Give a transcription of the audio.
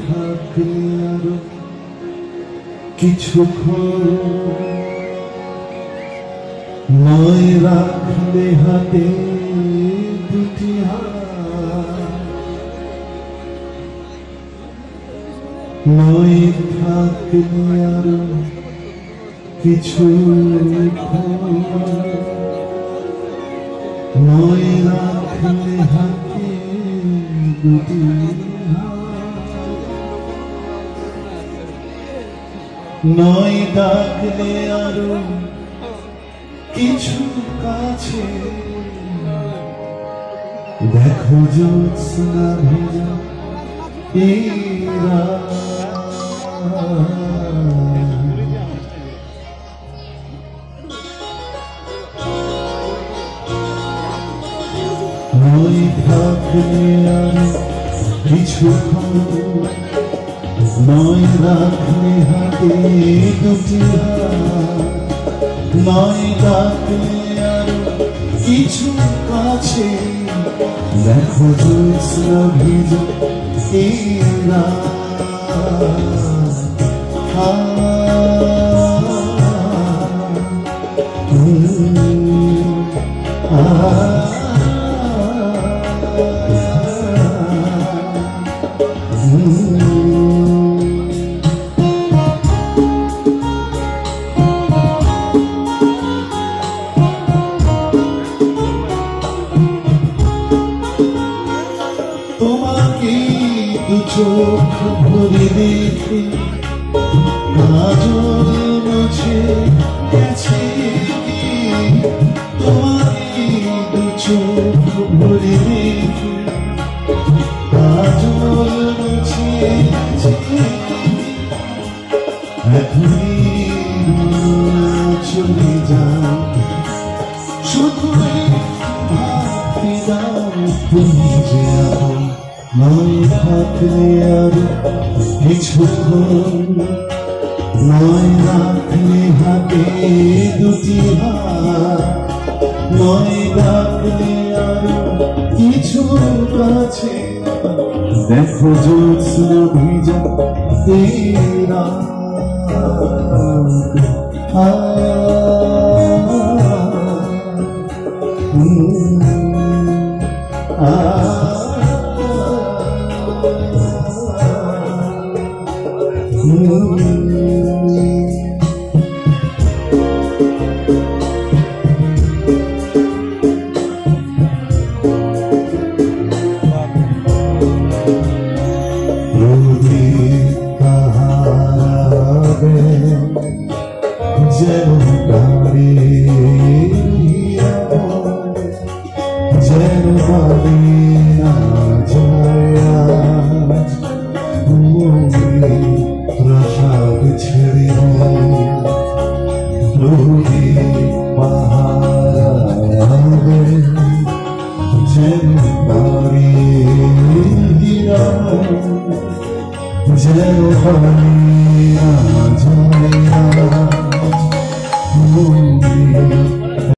থাকলে আরও কিছু নয় রাখলে হাতে দুটি নয় থাকলে আরও কিছু নয় ডাকলে আরও কিছু কাছে দেখো জ্যোৎস্না ভেজা এই রাত। আর কিছু নয় রাখলে হাতে দুটি নয় ডাকলে আর কিছু কাছে দেখো ভিজে এই রাত। তোমাকে দু চোখ ভরে দেখে কাজল চলে যাও শুধু ভাবতে দাও তুমি যে আপন নয় থাকলে আর কিছুক্ষণ নয় রাখলে হাতে দুটি হাত দেখো জ্যোৎস্না ভিজা তেরা Mm-hmm. جلال خالي أعترينا